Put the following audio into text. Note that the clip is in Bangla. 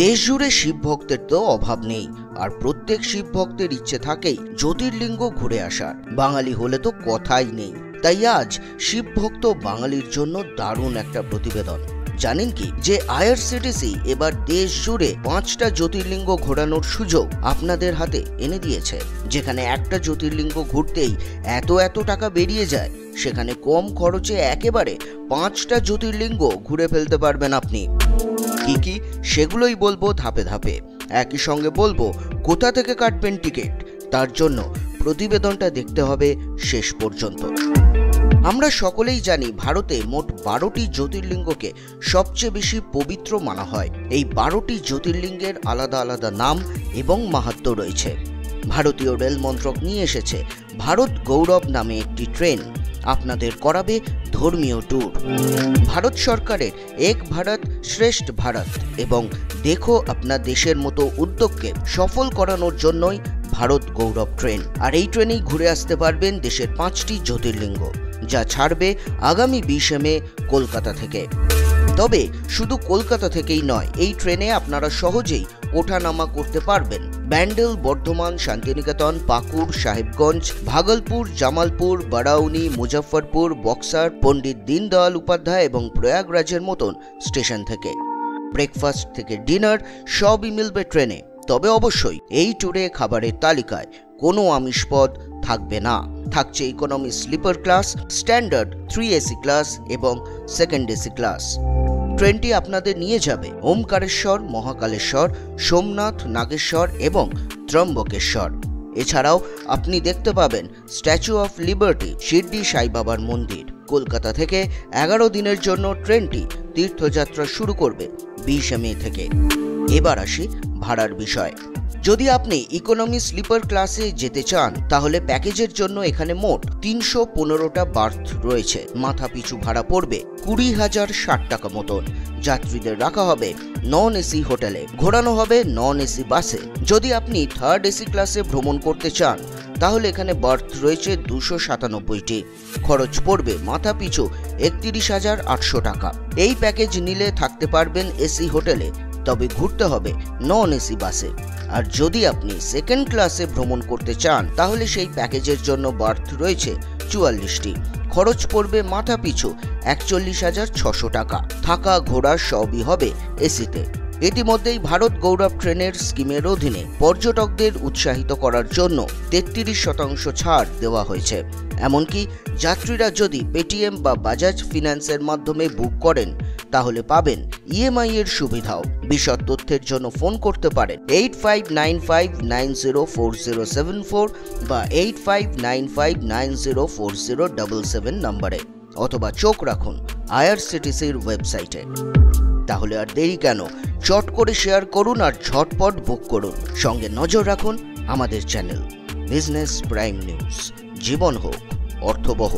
দেশ জুড়ে শিব ভক্তের তো অভাব নেই, আর প্রত্যেক শিব ভক্তের ইচ্ছে থাকেই জ্যোতির্লিঙ্গ ঘুরে আসার। বাঙালি হলে তো কথাই নেই। তাই আজ শিব ভক্ত বাঙালির জন্য দারুণ একটা প্রতিবেদন। জানেন কি? যে আইআরসিটিসি এবার দেশ জুড়ে পাঁচটা জ্যোতির্লিঙ্গ ঘোরানোর সুযোগ আপনাদের হাতে এনে দিয়েছে। যেখানে একটা জ্যোতির্লিঙ্গ ঘুরতেই এত এত টাকা বেরিয়ে যায়, সেখানে কম খরচে একেবারে পাঁচটা জ্যোতির্লিঙ্গ ঘুরে ফেলতে পারবেন আপনি। কি কি সেগুলোই বলব ধাপে ধাপে। একই সঙ্গে বলব, কোথা থেকে কাটবেন টিকিট? তার জন্য প্রতিবেদনটা দেখতে হবে শেষ পর্যন্ত। আমরা সকলেই জানি ভারতে মোট বারোটি জ্যোতির্লিঙ্গকে সবচেয়ে বেশি পবিত্র মানা হয়। এই বারোটি জ্যোতির্লিঙ্গের আলাদা আলাদা নাম এবং মাহাত্ম্য রয়েছে। ভারতীয় রেল মন্ত্রক নিয়ে এসেছে ভারত গৌরব নামে একটি ট্রেন। আপনাদের করাবে ধর্মীয় ট্যুর। ভারত সরকারের এক ভারত শ্রেষ্ঠ ভারত এবং দেখো আপনার দেশের মতো উদ্যোগকে সফল করানোর জন্যই ভারত গৌরব ট্রেন। আর এই ট্রেনেই ঘুরে আসতে পারবেন দেশের পাঁচটি জ্যোতির্লিঙ্গ, যা ছাড়বে আগামী বিশে মে কলকাতা থেকে। তবে শুধু কলকাতা থেকেই নয়, এই ট্রেনে আপনারা সহজেই ওঠানামা করতে পারবেন। ব্যান্ডেল, বর্ধমান, শান্তিনিকেতন, পাকুড়, সাহেবগঞ্জ, ভাগলপুর, জামালপুর, বারাউনি, মুজফ্ফরপুর, বক্সার, পণ্ডিত দীনদয়াল উপাধ্যায় এবং প্রয়াগরাজের মতন স্টেশন থেকে। ব্রেকফাস্ট থেকে ডিনার সবই মিলবে ট্রেনে। তবে অবশ্যই এই ট্যুরে খাবারের তালিকায় কোনো আমিষ পদ থাকবে না। থাকছে economy sleeper class, standard three AC class এবং সেকেন্ড এসি ক্লাস। ট্রেনটি আপনাদের নিয়ে যাবে ওমকারেশ্বর, মহাকালেশ্বর, সোমনাথ, নাগেশ্বর এবং ত্রম্বকেশ্বর। এছাড়াও আপনি দেখতে পাবেন স্ট্যাচু অফ লিবার্টি শিরডি সাইবাবার মন্দির। কলকাতা থেকে এগারো দিনের জন্য ট্রেনটি তীর্থযাত্রা শুরু করবে বিশে মে থেকে। এবার আসি ভাড়ার বিষয়। যদি আপনি ইকোনমি স্লিপার ক্লাসে যেতে চান, তাহলে প্যাকেজের জন্য এখানে মোট তিনশো পনেরোটা বার্থ রয়েছে। মাথা পিছু ভাড়া পড়বে কুড়ি হাজার ষাট টাকা মতন। যাত্রীদের রাখা হবে নন এসি হোটেলে ঘোরানো হবে নন এসি বাসে যদি আপনি থার্ড এসি ক্লাসে ভ্রমণ করতে চান, তাহলে এখানে বার্থ রয়েছে দুশো সাতানব্বইটি। খরচ পড়বে মাথা পিছু একত্রিশ হাজার আটশো টাকা। এই প্যাকেজ নিলে থাকতে পারবেন এসি হোটেলে তবে ঘুরতে হবে নন এসি বাসে। আর যদি আপনি সেকেন্ড ক্লাসে ভ্রমণ করতে চান, তাহলে সেই প্যাকেজের জন্য বার্থ রয়েছে চুয়াল্লিশটি। খরচ পড়বে মাথা পিছু একচল্লিশ হাজার ছশো টাকা। থাকা ঘোরা সবই হবে এসিতে। ইতিমধ্যেই ভারত গৌরব ট্রেনের স্কিমের অধীনে পর্যটকদের উৎসাহিত করার জন্য তেত্রিশ শতাংশ ছাড় দেওয়া হয়েছে। এমনকি যাত্রীরা যদি পেটিএম বা বাজাজ ফিন্যান্সের মাধ্যমে বুক করেন তাহলে পাবেন ইএমআই এর সুবিধাও। বিশদ তথ্যের জন্য ফোন করতে পারেন eight five nine five nine zero four zero seven four বা eight five nine five nine zero four zero double seven নম্বরে, অথবা চোখ রাখুন আইআরসিটিসির ওয়েবসাইটে। তাহলে আর দেরি কেন? চট করে শেয়ার করুন আর ঝটপট বুক করুন। সঙ্গে নজর রাখুন আমাদের চ্যানেল বিজনেস প্রাইম নিউজ। জীবন হোক, অর্থবহ।